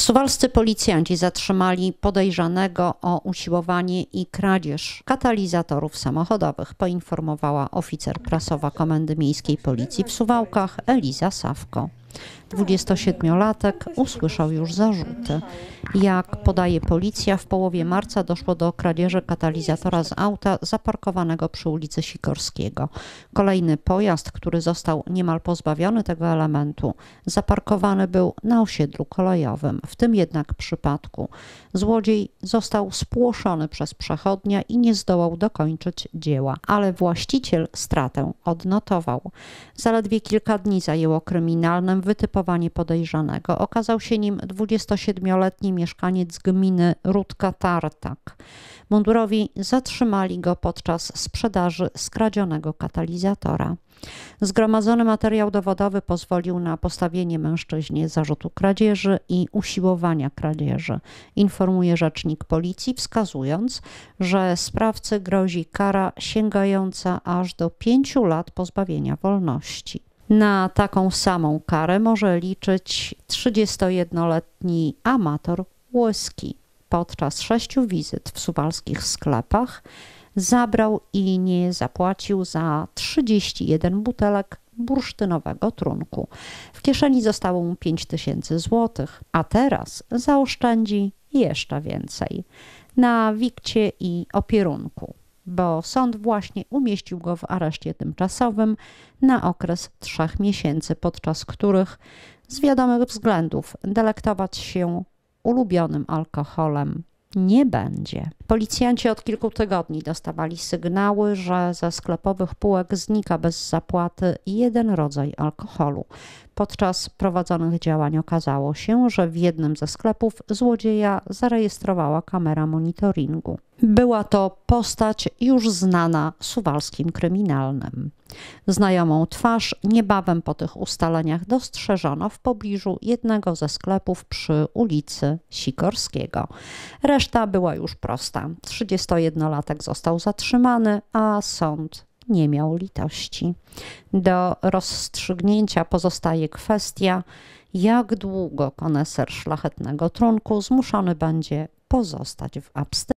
Suwalscy policjanci zatrzymali podejrzanego o usiłowanie i kradzież katalizatorów samochodowych, poinformowała oficer prasowa Komendy Miejskiej Policji w Suwałkach Eliza Sawko. 27-latek usłyszał już zarzuty. Jak podaje policja, w połowie marca doszło do kradzieży katalizatora z auta zaparkowanego przy ulicy Sikorskiego. Kolejny pojazd, który został niemal pozbawiony tego elementu, zaparkowany był na osiedlu kolejowym. W tym jednak przypadku złodziej został spłoszony przez przechodnia i nie zdołał dokończyć dzieła, ale właściciel stratę odnotował. Zaledwie kilka dni zajęło kryminalnym wytypowanie podejrzanego. Okazał się nim 27-letni mieszkaniec gminy Rudka-Tartak. Mundurowi zatrzymali go podczas sprzedaży skradzionego katalizatora. Zgromadzony materiał dowodowy pozwolił na postawienie mężczyźnie zarzutu kradzieży i usiłowania kradzieży, informuje rzecznik policji, wskazując, że sprawcy grozi kara sięgająca aż do pięciu lat pozbawienia wolności. Na taką samą karę może liczyć 31-letni amator łyski. Podczas sześciu wizyt w suwalskich sklepach zabrał i nie zapłacił za 31 butelek bursztynowego trunku. W kieszeni zostało mu 5 tysięcy złotych, a teraz zaoszczędzi jeszcze więcej na wikcie i opierunku bo sąd właśnie umieścił go w areszcie tymczasowym na okres trzech miesięcy, podczas których z wiadomych względów delektować się ulubionym alkoholem nie będzie. Policjanci od kilku tygodni dostawali sygnały, że ze sklepowych półek znika bez zapłaty jeden rodzaj alkoholu. Podczas prowadzonych działań okazało się, że w jednym ze sklepów złodzieja zarejestrowała kamera monitoringu. Była to postać już znana suwalskim kryminalnym. Znajomą twarz niebawem po tych ustaleniach dostrzeżono w pobliżu jednego ze sklepów przy ulicy Sikorskiego. Reszta była już prosta. 31-latek został zatrzymany, a sąd nie miał litości. Do rozstrzygnięcia pozostaje kwestia, jak długo koneser szlachetnego trunku zmuszony będzie pozostać w abstynencji.